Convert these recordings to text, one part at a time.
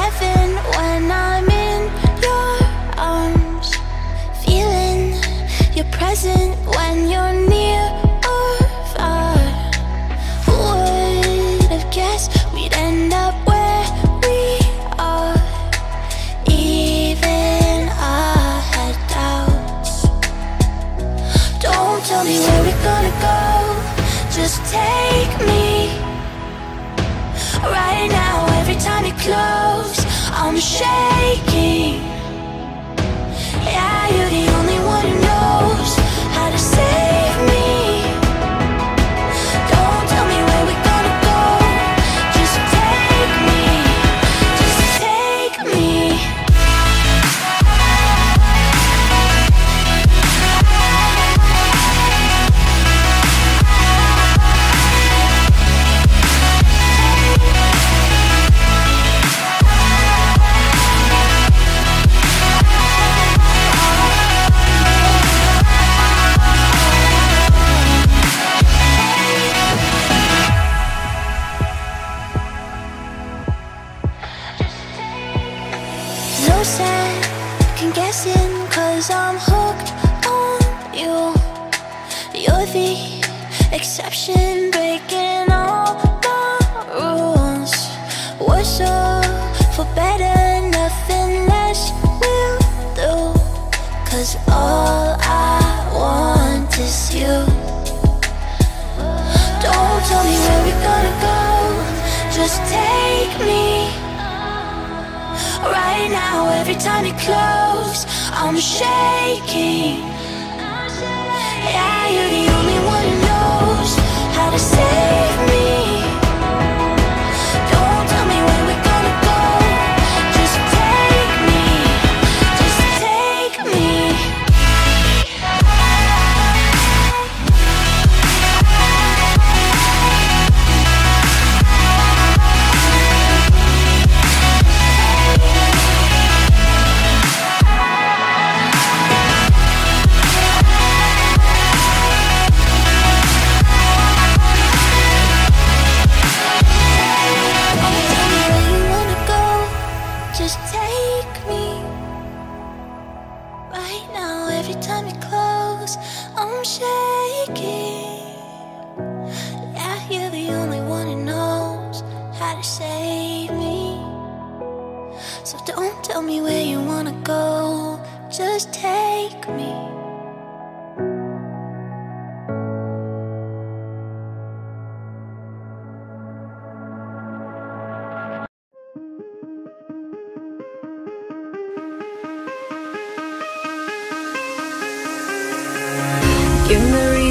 heaven when I'm in your arms. Feeling you're present when you're near or far. Who would have guessed we'd end up where we are? Even I had doubts. Don't tell me where we're gonna go. Just take me. Right now, every time you close, I'm No second guessing, cause I'm hooked on you. You're the exception, every time you close, I'm shaking. Yeah, you're the only one who knows how to save save me. So don't tell me where you wanna go. Just take me. Give me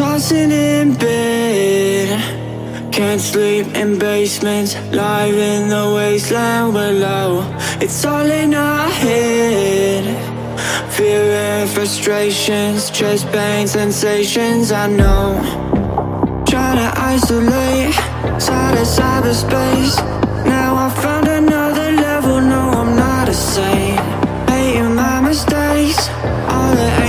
Tossing in bed. Can't sleep in basements Live in the wasteland below. It's all in our head. Fear and frustrations Chest pain sensations I know. Try to isolate Side of cyberspace. Now I found another level No, I'm not a saint. Hating my mistakes All the.